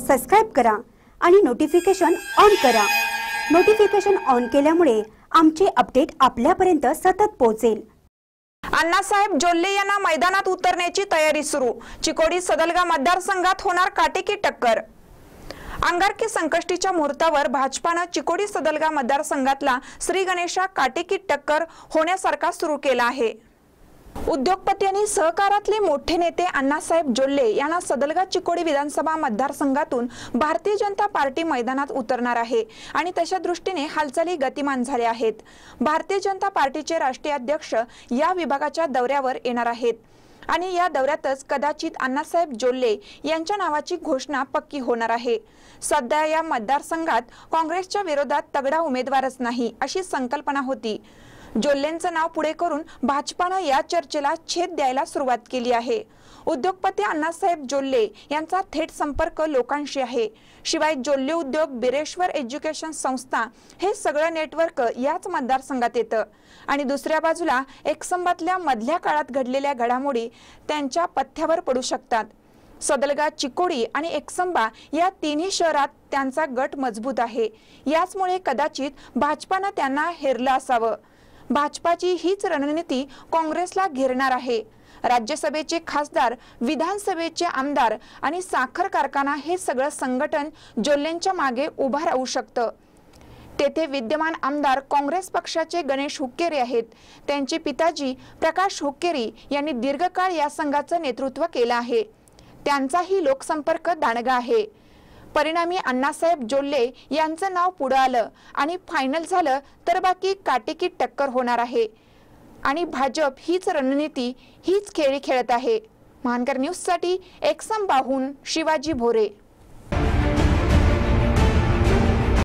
Subscribe करा आणि notification on करा. नोटिफिकेशन ऑन केल्यामुळे आमचे अपडेट आपल्यापर्यंत सतत पोहोचेल. अण्णासाहेब जोल्ले यांना मैदानात उतरण्याची तयारी सुरू. चिकोडी सदलगा मतदारसंघात होणार काटेकी टक्कर. अंगारकी संकष्टीच्या मुहूर्तावर भाजपानं चिकोडी सदलगा मतदारसंघातला श्री गणेशा काटेकी टक्कर होण्यासारखा सुरू केला आहे. उद्योगपती आणि सहकारातले मोठे नेते अण्णासाहेब जोल्ले यांना सदलगा चिकोडी विधानसभा मतदारसंघातून भारतीय जनता पार्टी मैदानात उतरणार आहे आणि तशा दृष्टीने हालचाली गतिमान झाल्या आहेत. भारतीय जनता पार्टीचे राष्ट्रीय अध्यक्ष या विभागाच्या दौऱ्यावर येणार आहेत. आणि या दौऱ्यातच कदाचित अण्णासाहेब जोल्ले यांच्या नावाची घोषणा पक्की होणार आहे. सध्या या मतदारसंघात काँग्रेसच्या विरोधात तगडा उमेदवारच नाही अशी संकल्पना होती. जोल्लेंचं नाव पुढे करून भाजपानं या चर्चेला छेद द्यायला सुरुवात केली आहे. उद्योगपती अण्णासाहेब जोल्ले यांचा थेट संपर्क लोकांशी आहे. शिवाय जोल्ले उद्योग बिरेश्वर एज्युकेशन संस्था हे सगळं नेटवर्क याच मतदारसंघात येतं. आणि दुसऱ्या बाजूला एकसंबातल्या मधल्या काळात घडलेल्या घडामोडी त्यांच्या पथ्यावर पडू शकतात. सदलगा चिकोडी आणि एकसंबा या तिन्ही शहरात त्यांचा गट मजबूत आहे. याचमुळे कदाचित भाजपानं त्यांना हेरलं असावं. भाजपाची हीच रणनीती काँग्रेसला घेरणार आहे. राज्यसभेचे खासदार विधानसभेचे आमदार आणि साखर कारखाना हे सगळं संघटन जोल्लेंच्या मागे उभा राहू शकतं. तेथे विद्यमान आमदार काँग्रेस पक्षाचे गणेश हुक्केरी आहेत. त्यांचे पिताजी प्रकाश हुक्केरी यांनी दीर्घकाळ या संघाचं नेतृत्व केलं आहे. त्यांचाही लोकसंपर्क दांडगा आहे. परिणामी अण्णासाहेब जोल्ले यांचं नाव पुढं आलं आणि फायनल झालं तर बाकी काटेकी टक्कर होणार आहे. आणि भाजप हीच रणनीती हीच खेळी खेळत आहे. महानकर न्यूजसाठी एक्सम बाहून शिवाजी भोरे.